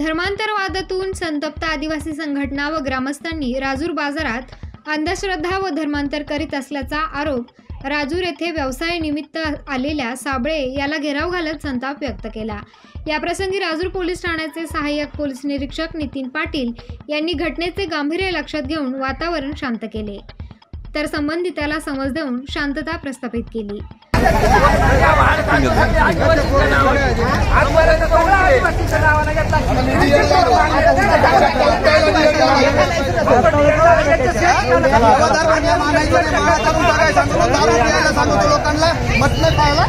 धर्मांतरवादातून संतप्त आदिवासी संघटना व ग्रामस्थांनी राजूर बाजारात अंधश्रद्धा व धर्मांतर करीत असल्याचा आरोप राजूर येथे व्यवसायानिमित्त आलेल्या साबळे याला घेराव घालत संताप व्यक्त केला. याप्रसंगी राजूर पोलीस ठाण्याचे सहाय्यक पोलीस निरीक्षक नितीन पाटील यांनी घटनेचे गांभीर्य लक्षात घेऊन वातावरण शांत केले. तर संबंधिताला समज देऊन शांतता प्रस्थापित केली. लोकांना म्हटलं खायला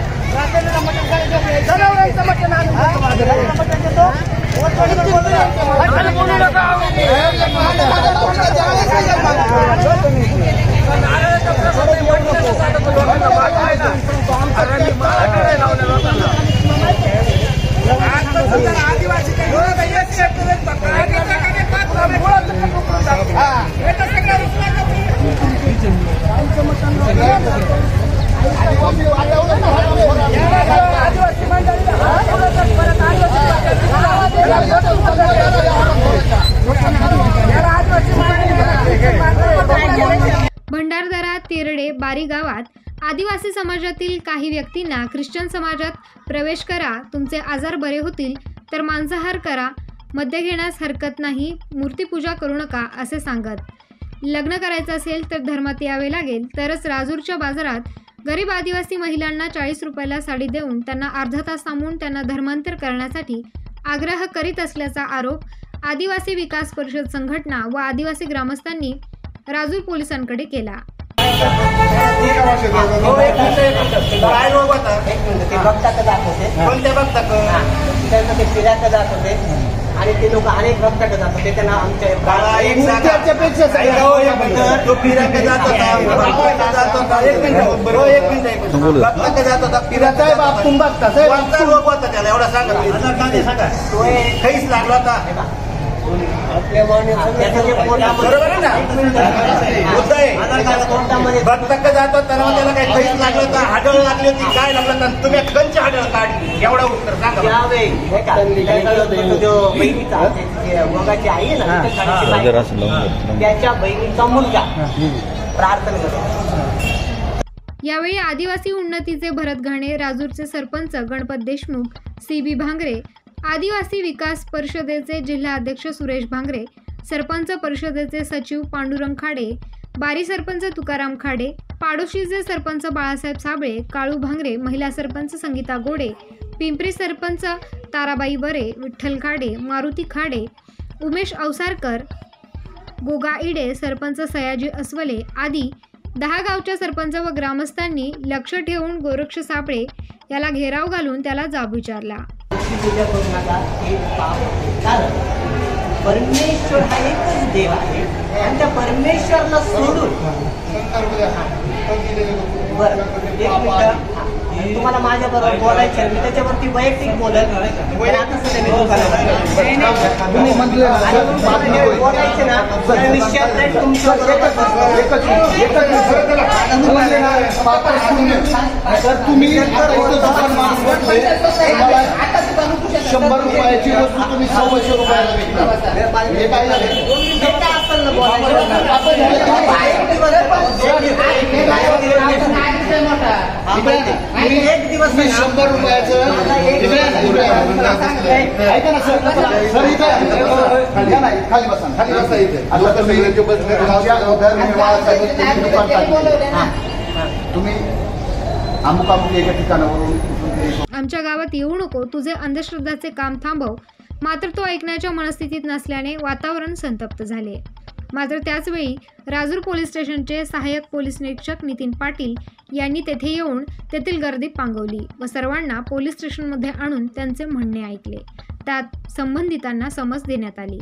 तिरडे बारी गावात आदिवासी समाजातील काही व्यक्तींना ख्रिश्चन समाजात प्रवेश करा तुमचे आजार बरे होतील तर मांसाहार करा मद्य घेण्यास हरकत नाही मूर्तीपूजा करू नका असे सांगत. लग्न करायचं असेल तर धर्मात यावे लागेल तरच राजूरच्या बाजारात गरीब आदिवासी महिलांना चाळीस रुपयाला साडी देऊन त्यांना अर्धा तास थांबवून त्यांना धर्मांतर करण्यासाठी आग्रह करीत असल्याचा आरोप आदिवासी विकास परिषद संघटना व आदिवासी ग्रामस्थांनी राजूर पोलिसांकडे केला. काय रोग होता एक मिनिट ते भक्ताचं दाखवते कोणत्या बघता त्यांचं ते फिरायचं दाखवते आणि ते लोक अनेक भक्ताकडे जातात ते त्यांना आमच्या बाळा एक मुक्त्याच्या पेक्षा सांगा ऐका हो एक मिनिट तो फिरायला जात होता भक्ताकडे जात होता एक मिनिट हो एक मिनिट एक मिनिट भक्ताकडे जात होता फिरायला साहेब जात आप होता. तुम बघता साहेब कोणता रोग होता त्याला एवढा सांगा तुम्ही. तो काहीच लागला होता आपल्या जात त्याला काही लागलं हाडळ लागली होती काय लागलं तुम्ही कंच हाडळ काढली एवढा उत्तर सांगा हे आई ना त्याच्या बहिणीचा मुलगा. प्रार्थना करतो यावेळी आदिवासी उन्नतीचे भरत घाणे राजूरचे सरपंच गणपत देशमुख सी बी भांगरे आदिवासी विकास परिषदेचे जिल्हाध्यक्ष सुरेश भांगरे सरपंच परिषदेचे सचिव पांडुरंग खाडे बारी सरपंच तुकाराम खाडे पाडोशीचे सरपंच बाळासाहेब साबळे काळू भांगरे महिला सरपंच संगीता गोडे पिंपरी सरपंच ताराबाई बरे विठ्ठल खाडे मारुती खाडे उमेश अवसारकर गोगा इडे सरपंच सयाजी अस्वले आदी दहा गावच्या सरपंच व ग्रामस्थांनी लक्ष ठेवून गोरक्ष सापळे याला घेराव घालून त्याला जाब विचारला. पूजा करू नका हे पाप. कारण परमेश्वर हा एकच देव आहे आणि त्या परमेश्वरला सोडून बरं एक मिनिट हा. तुम्हाला माझ्या बरोबर बोलायचं. मी त्याच्यावरती वैयक्तिक बोलत पण आता सध्या मी बोलायचं ना तुमच्या बरोबर. तर तुम्ही शंभर रुपयाची वस्तू तुम्ही सव्वाशे रुपयाला विकता. हे एक दिवस शंभर रुपयाचं. ऐका ना सर. सर इथे खाली बसा खाली बसा इथे. आता. तुम्ही अमुक अमुक एका ठिकाणावरून आमच्या गावात येऊ नको तुझे अंधश्रद्धाचे काम थांबव. मात्र तो ऐकण्याच्या मनस्थितीत नसल्याने वातावरण संतप्त झाले. मात्र त्याचवेळी राजूर पोलीस स्टेशनचे सहाय्यक पोलीस निरीक्षक नितीन पाटील यांनी तेथे येऊन तेथील गर्दी पांगवली व सर्वांना पोलीस स्टेशनमध्ये आणून त्यांचे म्हणणे ऐकले. त्यात संबंधितांना समज देण्यात आली.